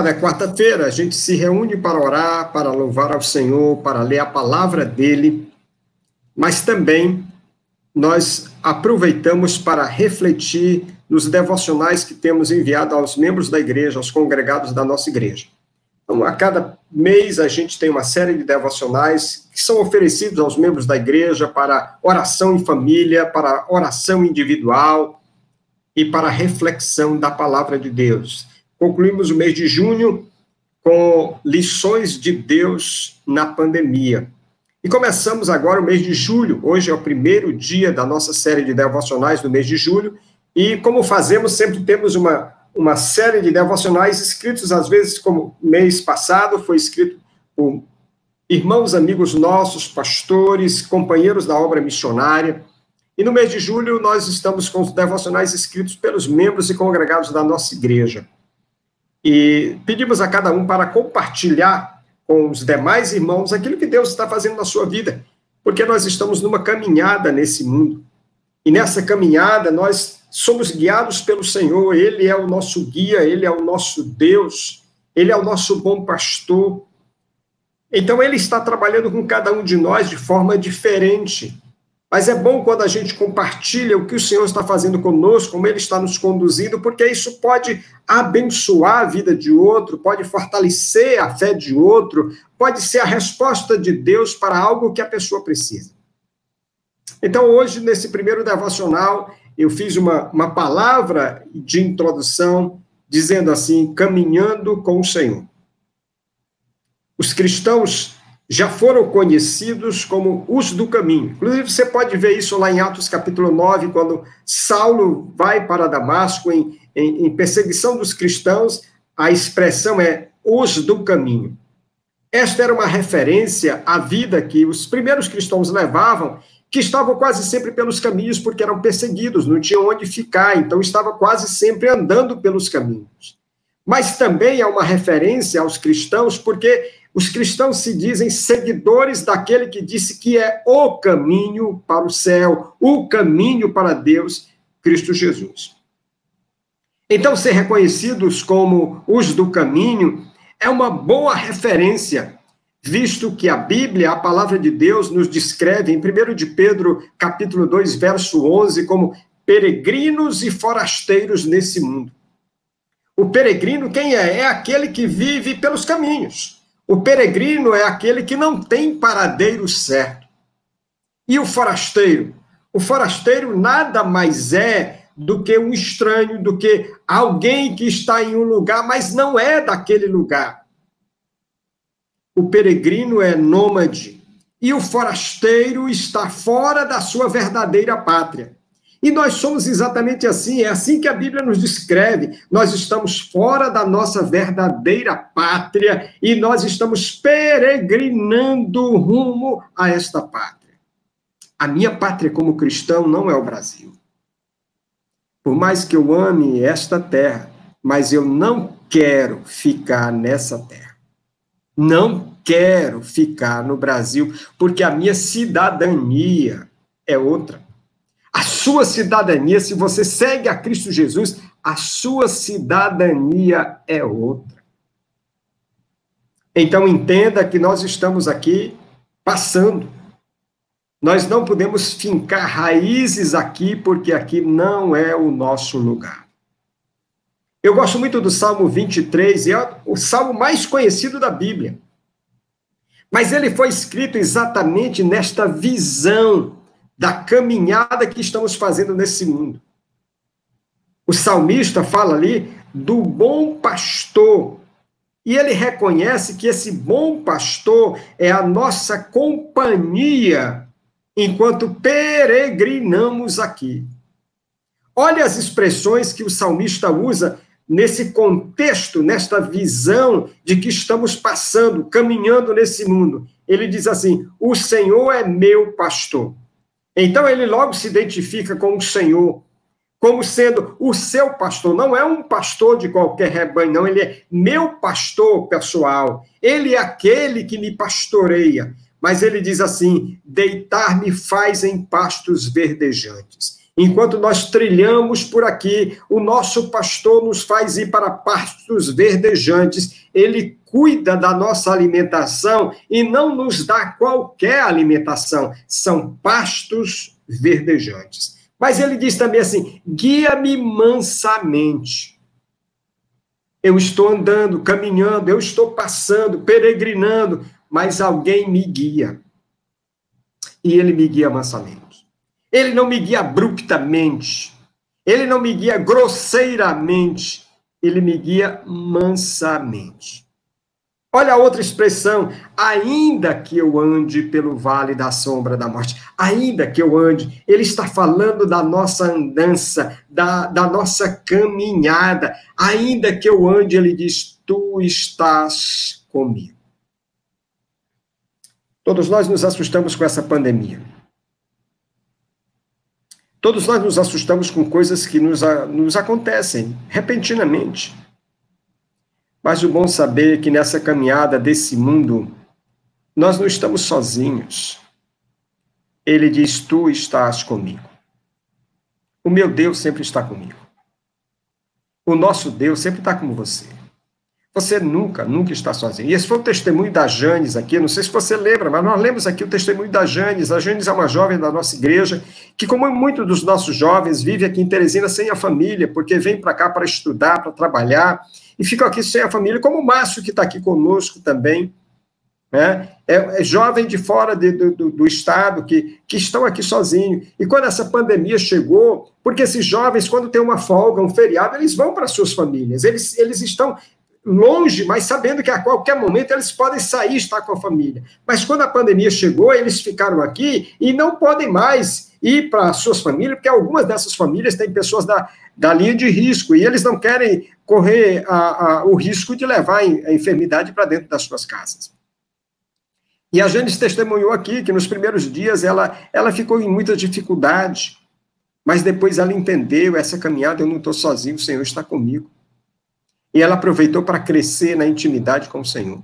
cada quarta-feira a gente se reúne para orar, para louvar ao Senhor, para ler a palavra dele, mas também nós aproveitamos para refletir nos devocionais que temos enviado aos membros da igreja, aos congregados da nossa igreja. Então, a cada mês a gente tem uma série de devocionais que são oferecidos aos membros da igreja para oração em família, para oração individual e para reflexão da palavra de Deus. Concluímos o mês de junho com lições de Deus na pandemia. E começamos agora o mês de julho. Hoje é o primeiro dia da nossa série de devocionais do mês de julho. E como fazemos, sempre temos uma, uma série de devocionais escritos, às vezes, como mês passado, foi escrito por irmãos, amigos nossos, pastores, companheiros da obra missionária. E no mês de julho, nós estamos com os devocionais escritos pelos membros e congregados da nossa igreja. E pedimos a cada um para compartilhar com os demais irmãos aquilo que Deus está fazendo na sua vida, porque nós estamos numa caminhada nesse mundo. E nessa caminhada nós somos guiados pelo Senhor, Ele é o nosso guia, Ele é o nosso Deus, Ele é o nosso bom pastor. Então Ele está trabalhando com cada um de nós de forma diferente. Mas é bom quando a gente compartilha o que o Senhor está fazendo conosco, como Ele está nos conduzindo, porque isso pode abençoar a vida de outro, pode fortalecer a fé de outro, pode ser a resposta de Deus para algo que a pessoa precisa. Então, hoje, nesse primeiro devocional, eu fiz uma, uma palavra de introdução dizendo assim: caminhando com o Senhor. Os cristãos já foram conhecidos como os do caminho. Inclusive, você pode ver isso lá em Atos capítulo 9, quando Saulo vai para Damasco em, em, em perseguição dos cristãos, a expressão é os do caminho. Esta era uma referência à vida que os primeiros cristãos levavam, que estavam quase sempre pelos caminhos porque eram perseguidos, não tinham onde ficar, então estava quase sempre andando pelos caminhos. Mas também é uma referência aos cristãos porque os cristãos se dizem seguidores daquele que disse que é o caminho para o céu, o caminho para Deus, Cristo Jesus. Então, ser reconhecidos como os do caminho é uma boa referência, visto que a Bíblia, a palavra de Deus, nos descreve em 1 de Pedro, capítulo 2, verso 11, como peregrinos e forasteiros nesse mundo. O peregrino, quem é? É aquele que vive pelos caminhos o peregrino é aquele que não tem paradeiro certo. E o forasteiro? O forasteiro nada mais é do que um estranho, do que alguém que está em um lugar, mas não é daquele lugar. O peregrino é nômade e o forasteiro está fora da sua verdadeira pátria. E nós somos exatamente assim, é assim que a Bíblia nos descreve. Nós estamos fora da nossa verdadeira pátria e nós estamos peregrinando rumo a esta pátria. A minha pátria como cristão não é o Brasil. Por mais que eu ame esta terra, mas eu não quero ficar nessa terra. Não quero ficar no Brasil, porque a minha cidadania é outra. A sua cidadania, se você segue a Cristo Jesus, a sua cidadania é outra. Então entenda que nós estamos aqui passando. Nós não podemos fincar raízes aqui, porque aqui não é o nosso lugar. Eu gosto muito do Salmo 23, e é o salmo mais conhecido da Bíblia. Mas ele foi escrito exatamente nesta visão da caminhada que estamos fazendo nesse mundo. O salmista fala ali do bom pastor. E ele reconhece que esse bom pastor é a nossa companhia enquanto peregrinamos aqui. Olha as expressões que o salmista usa nesse contexto, nesta visão de que estamos passando, caminhando nesse mundo. Ele diz assim: O Senhor é meu pastor. Então ele logo se identifica com o Senhor, como sendo o seu pastor. Não é um pastor de qualquer rebanho, não. Ele é meu pastor pessoal. Ele é aquele que me pastoreia. Mas ele diz assim: deitar-me faz em pastos verdejantes. Enquanto nós trilhamos por aqui, o nosso pastor nos faz ir para pastos verdejantes. Ele cuida da nossa alimentação e não nos dá qualquer alimentação. São pastos verdejantes. Mas ele diz também assim: guia-me mansamente. Eu estou andando, caminhando, eu estou passando, peregrinando, mas alguém me guia. E ele me guia mansamente. Ele não me guia abruptamente. Ele não me guia grosseiramente. Ele me guia mansamente. Olha a outra expressão, ainda que eu ande pelo vale da sombra da morte, ainda que eu ande, ele está falando da nossa andança, da, da nossa caminhada, ainda que eu ande, ele diz, tu estás comigo. Todos nós nos assustamos com essa pandemia. Todos nós nos assustamos com coisas que nos, nos acontecem repentinamente. Mas o bom saber é que nessa caminhada desse mundo, nós não estamos sozinhos. Ele diz: Tu estás comigo. O meu Deus sempre está comigo. O nosso Deus sempre está com você. Você nunca, nunca está sozinho. E esse foi o testemunho da Janes aqui, não sei se você lembra, mas nós lemos aqui o testemunho da Janes. A Janes é uma jovem da nossa igreja, que, como muitos dos nossos jovens, vive aqui em Teresina sem a família, porque vem para cá para estudar, para trabalhar, e fica aqui sem a família, como o Márcio, que está aqui conosco também. Né? É, é jovem de fora de, do, do, estado que, que estão aqui sozinhos. E quando essa pandemia chegou, porque esses jovens, quando tem uma folga, um feriado, eles vão para suas famílias, eles, eles estão longe, mas sabendo que a qualquer momento eles podem sair e estar com a família. Mas quando a pandemia chegou, eles ficaram aqui e não podem mais ir para suas famílias, porque algumas dessas famílias têm pessoas da, da linha de risco e eles não querem correr a, a, o risco de levar a enfermidade para dentro das suas casas. E a Janice testemunhou aqui que nos primeiros dias ela, ela ficou em muita dificuldade, mas depois ela entendeu essa caminhada, eu não estou sozinho, o Senhor está comigo. E ela aproveitou para crescer na intimidade com o Senhor.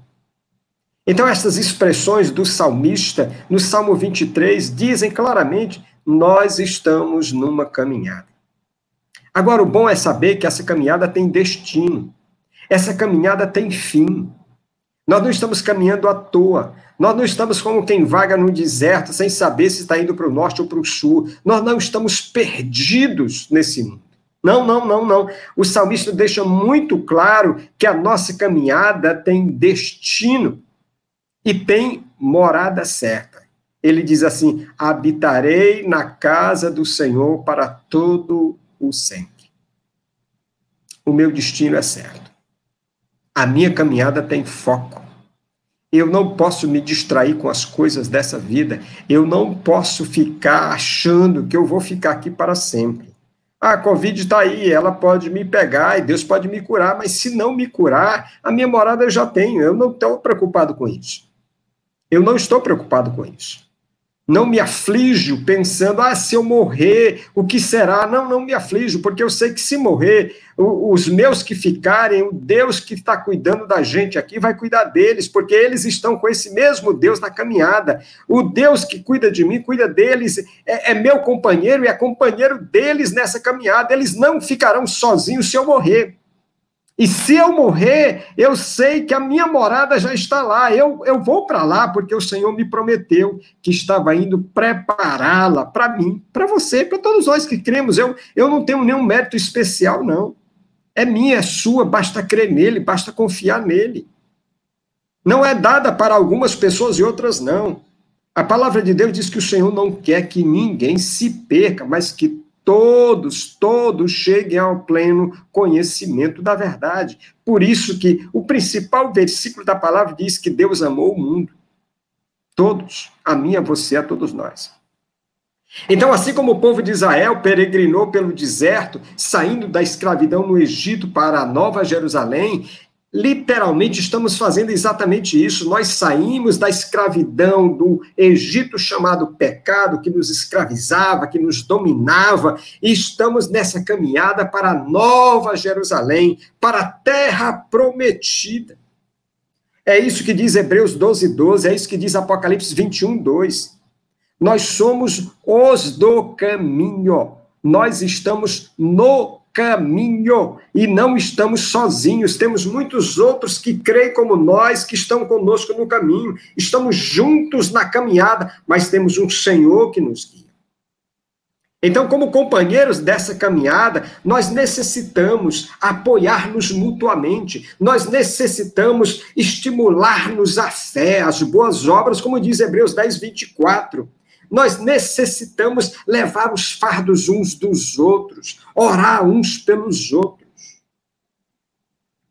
Então, essas expressões do salmista, no Salmo 23, dizem claramente: nós estamos numa caminhada. Agora, o bom é saber que essa caminhada tem destino, essa caminhada tem fim. Nós não estamos caminhando à toa, nós não estamos como quem vaga no deserto, sem saber se está indo para o norte ou para o sul. Nós não estamos perdidos nesse mundo. Não, não, não, não. O salmista deixa muito claro que a nossa caminhada tem destino e tem morada certa. Ele diz assim: habitarei na casa do Senhor para todo o sempre. O meu destino é certo. A minha caminhada tem foco. Eu não posso me distrair com as coisas dessa vida. Eu não posso ficar achando que eu vou ficar aqui para sempre. Ah, a Covid está aí, ela pode me pegar e Deus pode me curar, mas se não me curar, a minha morada eu já tenho, eu não estou preocupado com isso. Eu não estou preocupado com isso. Não me aflijo pensando, ah, se eu morrer, o que será? Não, não me aflijo, porque eu sei que se morrer, os meus que ficarem, o Deus que está cuidando da gente aqui vai cuidar deles, porque eles estão com esse mesmo Deus na caminhada. O Deus que cuida de mim, cuida deles, é, é meu companheiro e é companheiro deles nessa caminhada. Eles não ficarão sozinhos se eu morrer. E se eu morrer, eu sei que a minha morada já está lá. Eu, eu vou para lá porque o Senhor me prometeu que estava indo prepará-la para mim, para você, para todos nós que cremos. Eu, eu não tenho nenhum mérito especial, não. É minha, é sua, basta crer nele, basta confiar nele. Não é dada para algumas pessoas e outras não. A palavra de Deus diz que o Senhor não quer que ninguém se perca, mas que todos, todos cheguem ao pleno conhecimento da verdade. Por isso que o principal versículo da palavra diz que Deus amou o mundo. Todos, a mim, a você, a todos nós. Então, assim como o povo de Israel peregrinou pelo deserto, saindo da escravidão no Egito para a Nova Jerusalém, literalmente estamos fazendo exatamente isso. Nós saímos da escravidão do Egito chamado pecado, que nos escravizava, que nos dominava, e estamos nessa caminhada para a nova Jerusalém, para a terra prometida. É isso que diz Hebreus 12, 12, é isso que diz Apocalipse 21, 2. Nós somos os do caminho. nós estamos no caminho e não estamos sozinhos. Temos muitos outros que creem como nós, que estão conosco no caminho. Estamos juntos na caminhada, mas temos um Senhor que nos guia. Então, como companheiros dessa caminhada, nós necessitamos apoiar-nos mutuamente, nós necessitamos estimular-nos à fé, às boas obras, como diz Hebreus 10, 24. Nós necessitamos levar os fardos uns dos outros, orar uns pelos outros.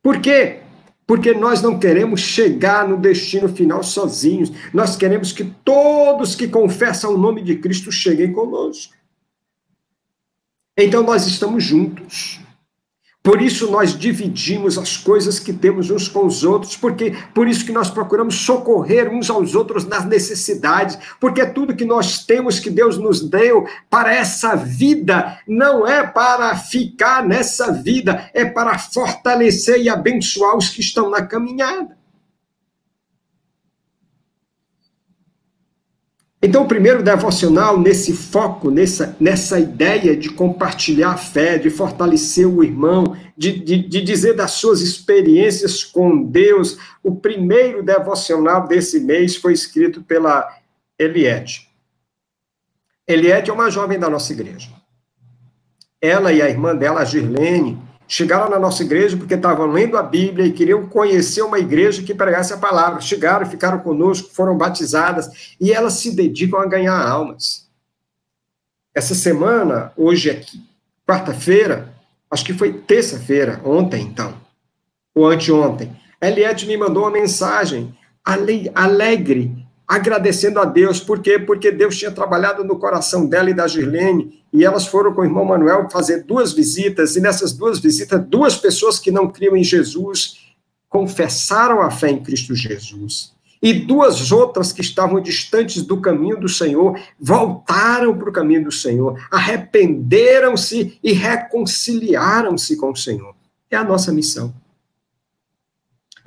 Por quê? Porque nós não queremos chegar no destino final sozinhos. Nós queremos que todos que confessam o nome de Cristo cheguem conosco. Então nós estamos juntos. Por isso nós dividimos as coisas que temos uns com os outros, porque por isso que nós procuramos socorrer uns aos outros nas necessidades, porque tudo que nós temos que Deus nos deu para essa vida não é para ficar nessa vida, é para fortalecer e abençoar os que estão na caminhada. Então, o primeiro devocional, nesse foco, nessa, nessa ideia de compartilhar a fé, de fortalecer o irmão, de, de, de dizer das suas experiências com Deus, o primeiro devocional desse mês foi escrito pela Eliette. Eliette é uma jovem da nossa igreja. Ela e a irmã dela, a Girlene, Chegaram na nossa igreja porque estavam lendo a Bíblia e queriam conhecer uma igreja que pregasse a palavra. Chegaram, ficaram conosco, foram batizadas e elas se dedicam a ganhar almas. Essa semana, hoje é quarta-feira, acho que foi terça-feira, ontem então, ou anteontem, Eliette me mandou uma mensagem alegre agradecendo a Deus. Por quê? Porque Deus tinha trabalhado no coração dela e da Girlene, e elas foram com o irmão Manuel fazer duas visitas, e nessas duas visitas, duas pessoas que não criam em Jesus confessaram a fé em Cristo Jesus. E duas outras que estavam distantes do caminho do Senhor voltaram para o caminho do Senhor, arrependeram-se e reconciliaram-se com o Senhor. É a nossa missão.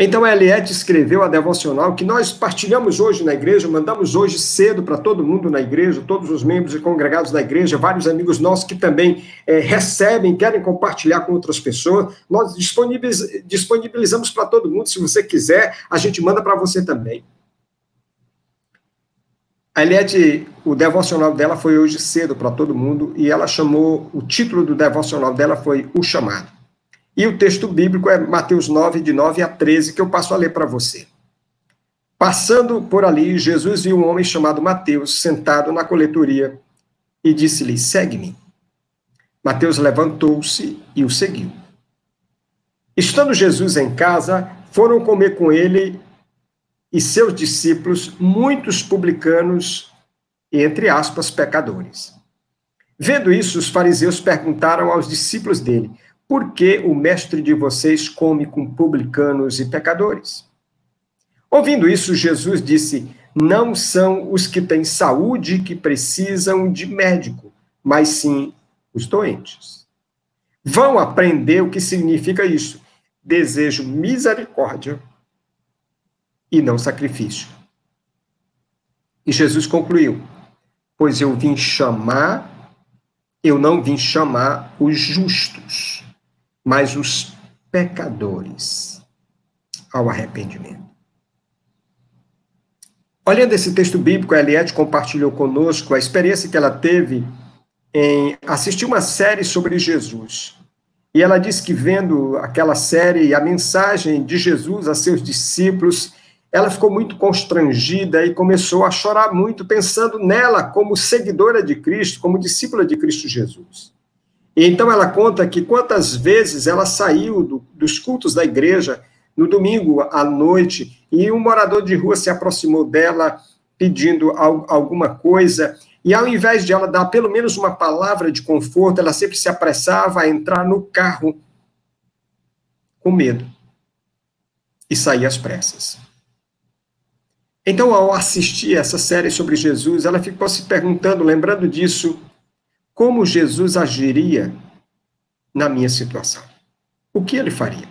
Então a Eliette escreveu a devocional que nós partilhamos hoje na igreja, mandamos hoje cedo para todo mundo na igreja, todos os membros e congregados da igreja, vários amigos nossos que também é, recebem, querem compartilhar com outras pessoas. Nós disponibiliz, disponibilizamos para todo mundo, se você quiser, a gente manda para você também. A Eliette, o devocional dela foi hoje cedo para todo mundo e ela chamou, o título do devocional dela foi O Chamado. E o texto bíblico é Mateus 9, de 9 a 13, que eu passo a ler para você. Passando por ali, Jesus viu um homem chamado Mateus sentado na coletoria e disse-lhe: Segue-me. Mateus levantou-se e o seguiu. Estando Jesus em casa, foram comer com ele e seus discípulos muitos publicanos e, entre aspas, pecadores. Vendo isso, os fariseus perguntaram aos discípulos dele: por que o mestre de vocês come com publicanos e pecadores? Ouvindo isso, Jesus disse: Não são os que têm saúde que precisam de médico, mas sim os doentes. Vão aprender o que significa isso. Desejo misericórdia e não sacrifício. E Jesus concluiu: Pois eu vim chamar, eu não vim chamar os justos, mas os pecadores ao arrependimento. Olhando esse texto bíblico, a Eliette compartilhou conosco a experiência que ela teve em assistir uma série sobre Jesus. E ela disse que vendo aquela série e a mensagem de Jesus a seus discípulos, ela ficou muito constrangida e começou a chorar muito, pensando nela como seguidora de Cristo, como discípula de Cristo Jesus. Então ela conta que quantas vezes ela saiu do, dos cultos da igreja no domingo à noite e um morador de rua se aproximou dela pedindo alguma coisa e ao invés de ela dar pelo menos uma palavra de conforto, ela sempre se apressava a entrar no carro com medo e sair às pressas. Então, ao assistir essa série sobre Jesus, ela ficou se perguntando, lembrando disso, como Jesus agiria na minha situação. O que ele faria?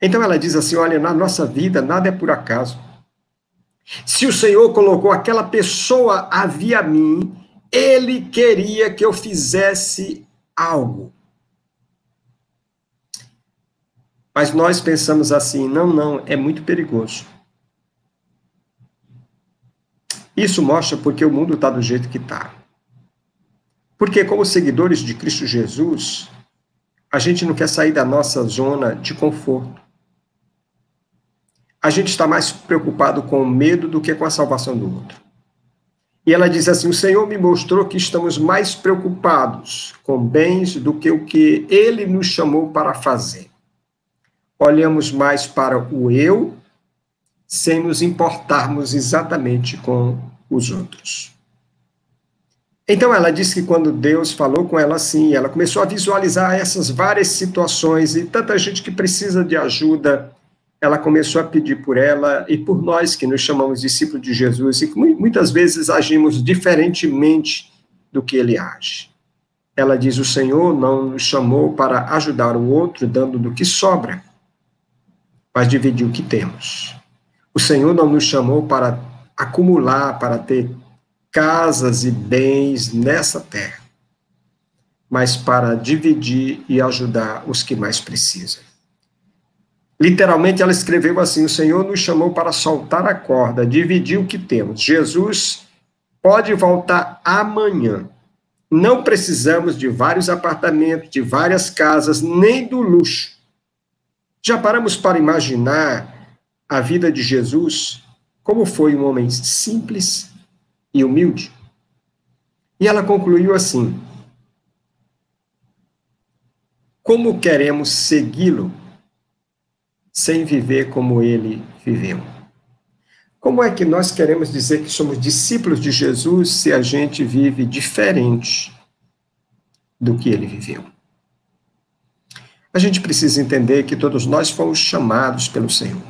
Então ela diz assim: olha, na nossa vida nada é por acaso. Se o Senhor colocou aquela pessoa a via mim, ele queria que eu fizesse algo. Mas nós pensamos assim: não, não, é muito perigoso. Isso mostra porque o mundo está do jeito que está. Porque, como seguidores de Cristo Jesus, a gente não quer sair da nossa zona de conforto. A gente está mais preocupado com o medo do que com a salvação do outro. E ela diz assim: O Senhor me mostrou que estamos mais preocupados com bens do que o que Ele nos chamou para fazer. Olhamos mais para o eu, sem nos importarmos exatamente com os outros. Então ela disse que quando Deus falou com ela assim, ela começou a visualizar essas várias situações e tanta gente que precisa de ajuda, ela começou a pedir por ela e por nós que nos chamamos discípulos de Jesus e que muitas vezes agimos diferentemente do que ele age. Ela diz: O Senhor não nos chamou para ajudar o outro dando do que sobra, mas dividir o que temos. O Senhor não nos chamou para acumular, para ter casas e bens nessa terra, mas para dividir e ajudar os que mais precisam. Literalmente, ela escreveu assim: O Senhor nos chamou para soltar a corda, dividir o que temos. Jesus pode voltar amanhã. Não precisamos de vários apartamentos, de várias casas, nem do luxo. Já paramos para imaginar a vida de Jesus? Como foi um homem simples, e humilde. E ela concluiu assim: Como queremos segui-lo sem viver como ele viveu? Como é que nós queremos dizer que somos discípulos de Jesus se a gente vive diferente do que ele viveu? A gente precisa entender que todos nós fomos chamados pelo Senhor.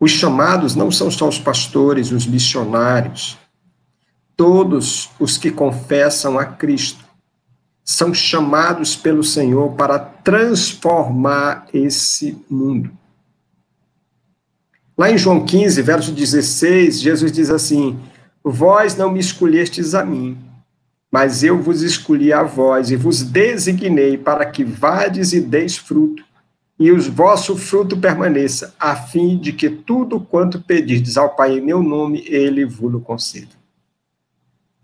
Os chamados não são só os pastores, os missionários, todos os que confessam a Cristo são chamados pelo Senhor para transformar esse mundo. Lá em João 15, verso 16, Jesus diz assim: Vós não me escolhestes a mim, mas eu vos escolhi a vós e vos designei para que vades e deis fruto, e o vosso fruto permaneça, a fim de que tudo quanto pedirdes ao Pai em meu nome, ele vos conceda.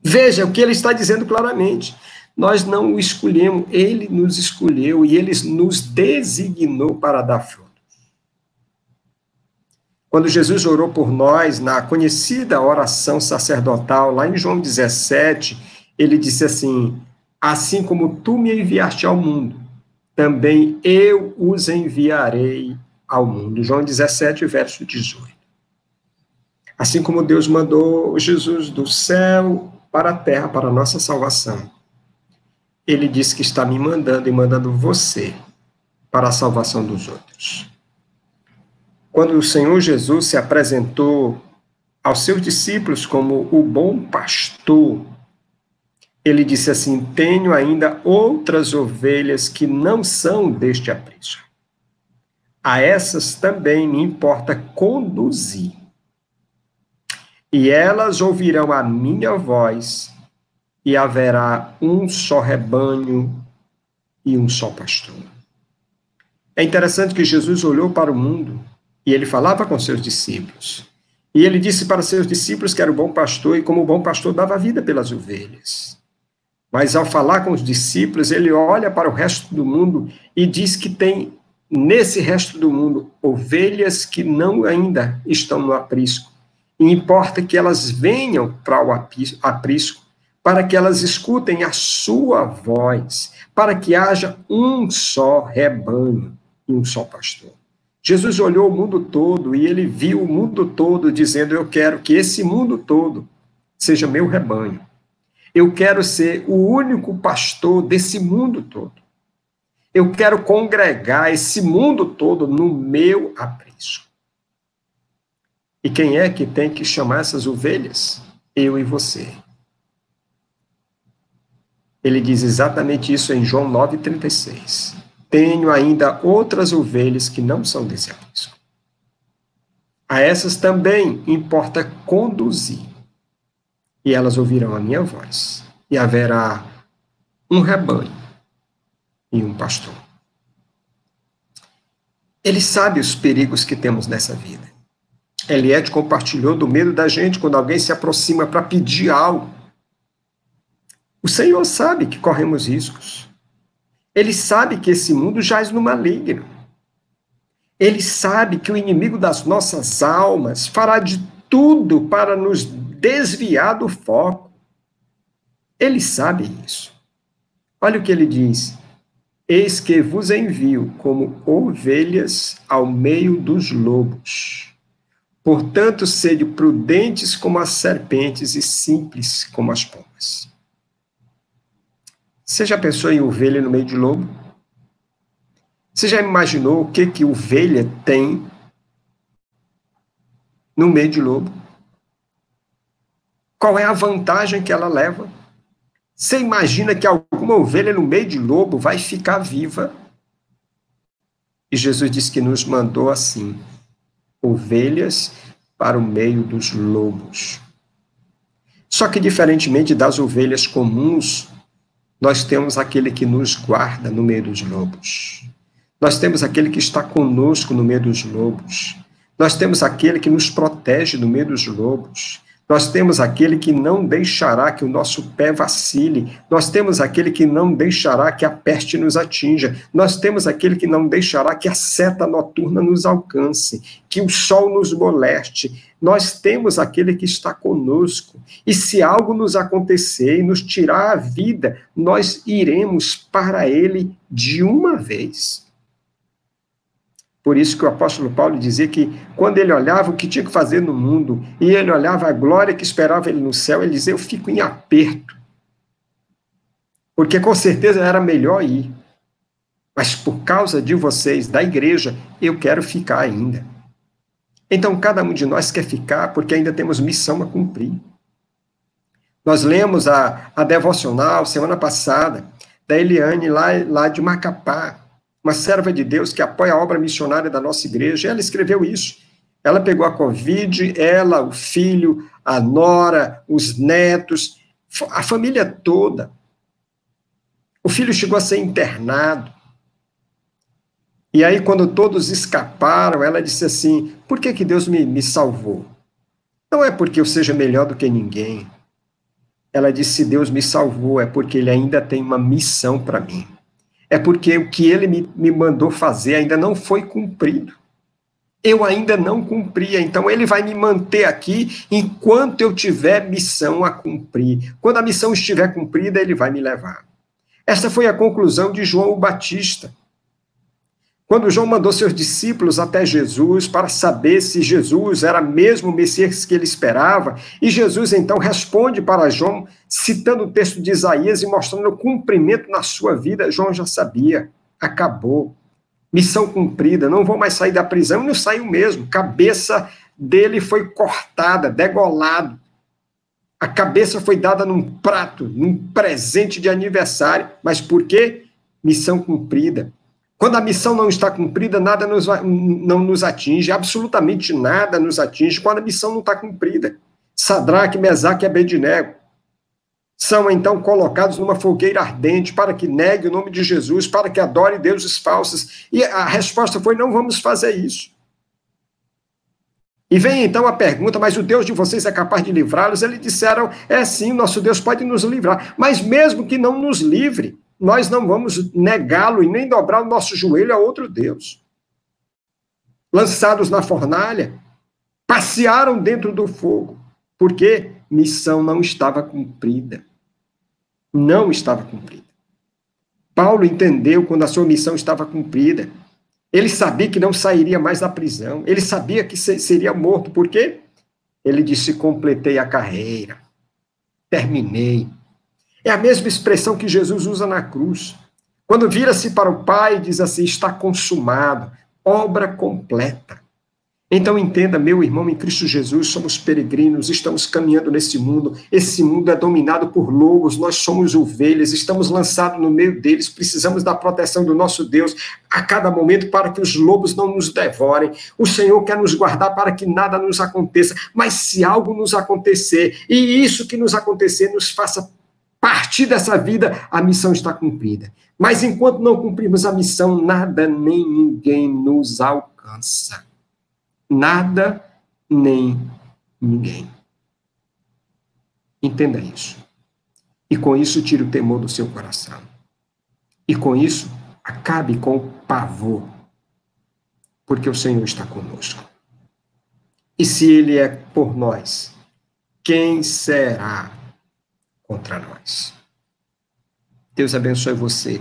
Veja o que ele está dizendo claramente. Nós não o escolhemos, ele nos escolheu e ele nos designou para dar fruto. Quando Jesus orou por nós, na conhecida oração sacerdotal, lá em João 17, ele disse assim: Assim como tu me enviaste ao mundo, também eu os enviarei ao mundo. João 17, verso 18. Assim como Deus mandou Jesus do céu para a terra, para a nossa salvação. Ele diz que está me mandando e mandando você para a salvação dos outros. Quando o Senhor Jesus se apresentou aos seus discípulos como o bom pastor, ele disse assim: Tenho ainda outras ovelhas que não são deste aprisco. A essas também me importa conduzir e elas ouvirão a minha voz, e haverá um só rebanho e um só pastor. É interessante que Jesus olhou para o mundo e ele falava com seus discípulos. E ele disse para seus discípulos que era o bom pastor e, como o bom pastor, dava vida pelas ovelhas. Mas ao falar com os discípulos, ele olha para o resto do mundo e diz que tem nesse resto do mundo ovelhas que não ainda estão no aprisco e importa que elas venham para o aprisco, para que elas escutem a sua voz, para que haja um só rebanho e um só pastor. Jesus olhou o mundo todo e ele viu o mundo todo dizendo: Eu quero que esse mundo todo seja meu rebanho. Eu quero ser o único pastor desse mundo todo. Eu quero congregar esse mundo todo no meu aprisco. E quem é que tem que chamar essas ovelhas? Eu e você. Ele diz exatamente isso em João 9,36. Tenho ainda outras ovelhas que não são desse aprisco. A essas também importa conduzir. e elas ouvirão a minha voz, e haverá um rebanho e um pastor. Ele sabe os perigos que temos nessa vida. Eliette compartilhou do medo da gente quando alguém se aproxima para pedir algo. O Senhor sabe que corremos riscos. Ele sabe que esse mundo jaz no maligno. Ele sabe que o inimigo das nossas almas fará de tudo para nos desviar do foco. Ele sabe isso. Olha o que ele diz: Eis que vos envio como ovelhas ao meio dos lobos. Portanto, sede prudentes como as serpentes e simples como as pombas. Você já pensou em ovelha no meio de lobo? Você já imaginou o que que ovelha tem no meio de lobo? Qual é a vantagem que ela leva? Você imagina que alguma ovelha no meio de lobo vai ficar viva? E Jesus disse que nos mandou assim: ovelhas para o meio dos lobos. Só que, diferentemente das ovelhas comuns, nós temos aquele que nos guarda no meio dos lobos. Nós temos aquele que está conosco no meio dos lobos. Nós temos aquele que nos protege no meio dos lobos. Nós temos aquele que não deixará que o nosso pé vacile. Nós temos aquele que não deixará que a peste nos atinja. Nós temos aquele que não deixará que a seta noturna nos alcance, que o sol nos moleste. Nós temos aquele que está conosco. E se algo nos acontecer e nos tirar a vida, nós iremos para ele de uma vez. Por isso que o apóstolo Paulo dizia que quando ele olhava o que tinha que fazer no mundo e ele olhava a glória que esperava ele no céu, ele dizia: Eu fico em aperto. Porque com certeza era melhor ir. Mas por causa de vocês, da igreja, eu quero ficar ainda. Então cada um de nós quer ficar porque ainda temos missão a cumprir. Nós lemos a, a devocional semana passada da Eliane lá, lá de Macapá uma serva de Deus que apoia a obra missionária da nossa igreja, ela escreveu isso. Ela pegou a Covid, ela, o filho, a nora, os netos, a família toda. O filho chegou a ser internado. E aí, quando todos escaparam, ela disse assim: Por que, que Deus me, me salvou? Não é porque eu seja melhor do que ninguém. Ela disse: Se Deus me salvou, é porque Ele ainda tem uma missão para mim é porque o que ele me, me mandou fazer ainda não foi cumprido. Eu ainda não cumpria, então ele vai me manter aqui enquanto eu tiver missão a cumprir. Quando a missão estiver cumprida, ele vai me levar. Essa foi a conclusão de João Batista. Quando João mandou seus discípulos até Jesus para saber se Jesus era mesmo o Messias que ele esperava, e Jesus então responde para João, citando o texto de Isaías e mostrando o cumprimento na sua vida, João já sabia, acabou. Missão cumprida, não vou mais sair da prisão, e não saiu mesmo. Cabeça dele foi cortada, degolado. A cabeça foi dada num prato, num presente de aniversário. Mas por quê? Missão cumprida. Quando a missão não está cumprida, nada nos, não nos atinge, absolutamente nada nos atinge quando a missão não está cumprida. Sadraque, Mesaque e Abednego são então colocados numa fogueira ardente para que negue o nome de Jesus, para que adore deuses falsos. E a resposta foi: não vamos fazer isso. E vem então a pergunta: mas o Deus de vocês é capaz de livrá-los? Eles disseram: é sim, nosso Deus pode nos livrar, mas mesmo que não nos livre, nós não vamos negá-lo e nem dobrar o nosso joelho a outro Deus. Lançados na fornalha, passearam dentro do fogo, porque missão não estava cumprida. Não estava cumprida. Paulo entendeu quando a sua missão estava cumprida. Ele sabia que não sairia mais da prisão. Ele sabia que seria morto. Por quê? Ele disse: completei a carreira, terminei, é a mesma expressão que Jesus usa na cruz. Quando vira-se para o Pai diz assim: está consumado, obra completa. Então entenda, meu irmão, em Cristo Jesus, somos peregrinos, estamos caminhando nesse mundo. Esse mundo é dominado por lobos, nós somos ovelhas, estamos lançados no meio deles, precisamos da proteção do nosso Deus a cada momento para que os lobos não nos devorem. O Senhor quer nos guardar para que nada nos aconteça, mas se algo nos acontecer, e isso que nos acontecer nos faça partir dessa vida, a missão está cumprida. Mas enquanto não cumprimos a missão, nada nem ninguém nos alcança nada nem ninguém. Entenda isso. E com isso, tire o temor do seu coração. E com isso, acabe com o pavor, porque o Senhor está conosco. E se Ele é por nós, quem será contra nós? Deus abençoe você.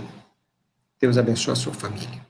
Deus abençoe a sua família.